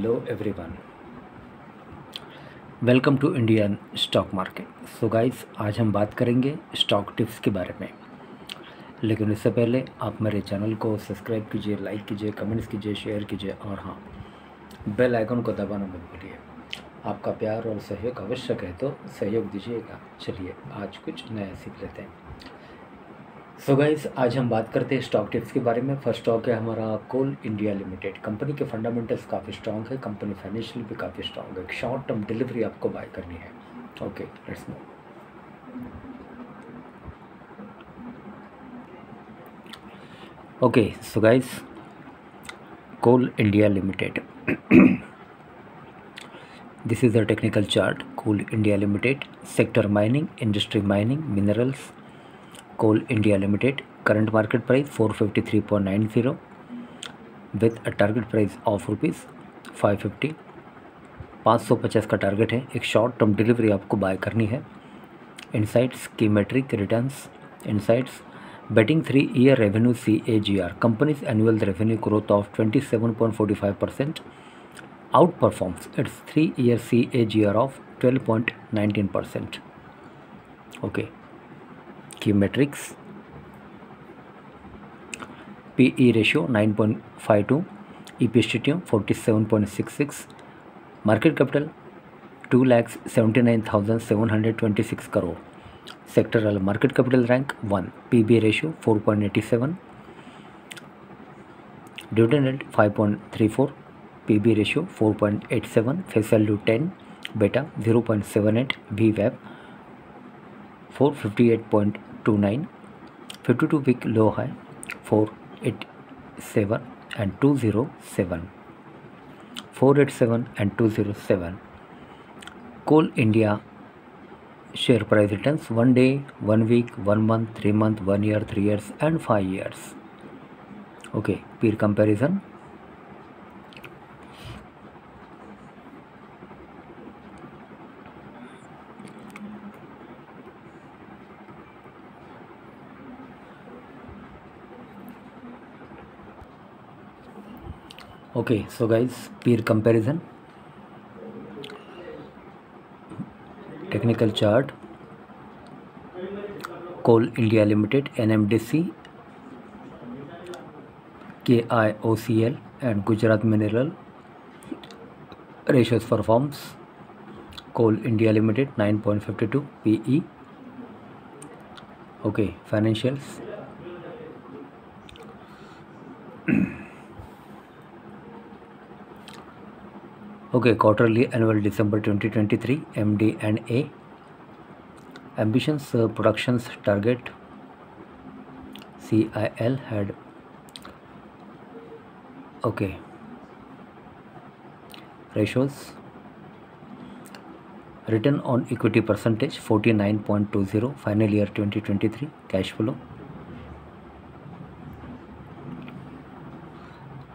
Hello everyone welcome to Indian stock market so guys आज हम बात करेंगे स्टॉक टिप्स के बारे में लेकिन इससे पहले आप मेरे चैनल को सब्सक्राइब कीजिए लाइक कीजिए कमेंट्स कीजिए शेयर कीजिए और हाँ बेल आइकन को दबाना मत भूलिए आपका प्यार और सहयोग आवश्यक है तो सहयोग दीजिएगा चलिए आज कुछ नया सीख लेते हैं सो so आज हम बात करते हैं स्टॉक टिप्स के बारे में फर्स्ट स्टॉक है हमारा कोल इंडिया लिमिटेड कंपनी के फंडामेंटल्स काफ़ी स्ट्रॉन्ग है कंपनी फाइनेंशियली भी काफ़ी स्ट्रॉन्ग है शॉर्ट टर्म डिलीवरी आपको बाय करनी है okay let's know okay so guys Coal India Limited this is a technical chart Coal India Limited sector mining industry mining minerals Coal India Limited current market price four fifty three point nine zero with a target price of rupees five fifty पाँच सौ पचास का target है एक short term delivery आपको buy करनी है insights की metric returns insights beating three year revenue C A G R company's annual revenue growth of twenty seven point forty five percent outperforms its three year C A G R of twelve point nineteen percent okay okay. Q matrix, PE ratio 9.52, EPS ratio 47.66, market capital 2,79,726 crore, sectoral market capital rank 1, PB ratio 4.87, dividend yield 5.34, PB ratio 4.87, face value 10, beta 0.78, VWAP 458.8 29 52 week low high 487 and 207 487 and 207 coal india share price returns one day one week one month three month one year three years and five years okay peer comparison okay so guys peer comparison technical chart Coal India Limited N M D C K I O C L and Gujarat mineral ratios performs Coal India Limited nine point fifty two P E okay financials Okay, quarterly annual December 2023 MD&A ambitions uh, productions target CIL had okay ratios return on equity percentage 49.20 final year 2023 cash flow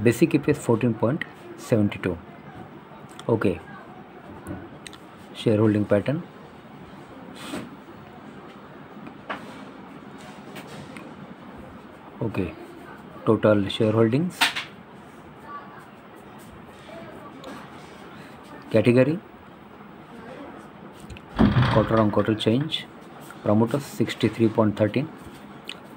basic E fourteen point seventy two okay shareholding pattern okay total shareholdings category change promoters sixty three point 63.13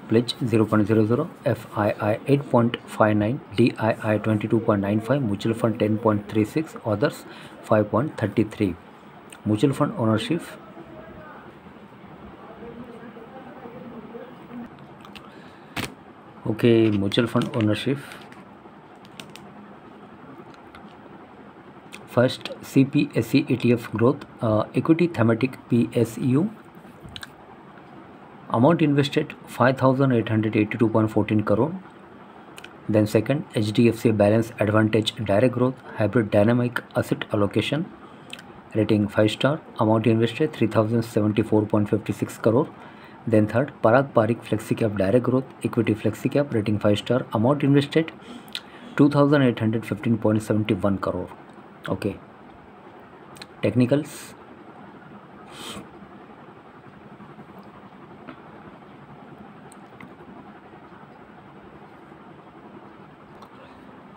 pledge zero point zero zero F I I eight point five nine D I I twenty two point nine five mutual fund ten point three six others five point thirty three mutual fund ownership okay mutual fund ownership T F growth equity thematic P S you amount invested 5882.14 crore then second hdfc balance advantage direct growth hybrid dynamic asset allocation rating 5 star amount invested 3074.56 crore then third parag parik flexi cap direct growth equity flexi cap rating 5 star amount invested 2815.71 crore okay technicals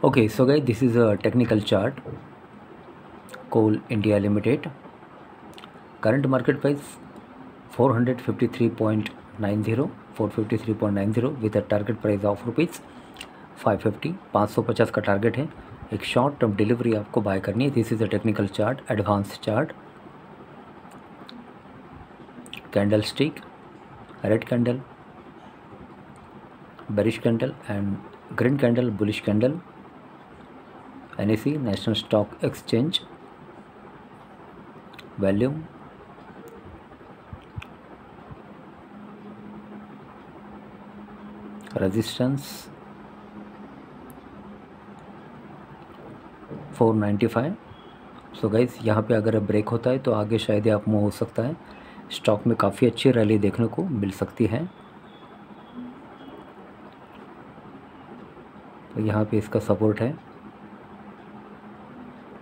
okay so guys this is a technical chart coal india limited current market price 453.90 453.90 with a target price of rupees 550 550 का target है एक short term delivery आपको buy करनी है this is a technical chart advance chart candlestick red candle bearish candle and green candle bullish candle NSE national stock exchange volume resistance 495 so so guys यहाँ पे अगर break होता है तो आगे शायद आप मुँह हो सकता है स्टॉक में काफ़ी अच्छी रैली देखने को मिल सकती है तो यहाँ पे इसका सपोर्ट है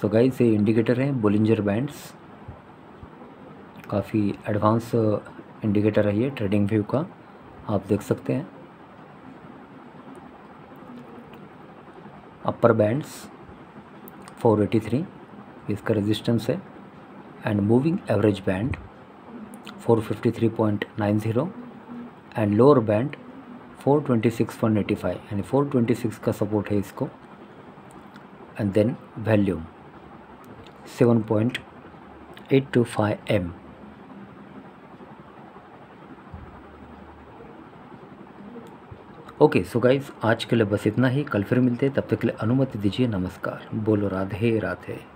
सो गाइस ये इंडिकेटर हैं बोलिंजर बैंड्स काफ़ी एडवांस इंडिकेटर है ये ट्रेडिंग व्यू का आप देख सकते हैं अपर बैंड्स 483 इसका रेजिस्टेंस है and moving average band 453.90 and lower band 426.85 यानी 426 का सपोर्ट है इसको and then volume seven point eight two five M okay so guys आज के लिए बस इतना ही कल फिर मिलते हैं तब तक के लिए अनुमति दीजिए नमस्कार बोलो राधे राधे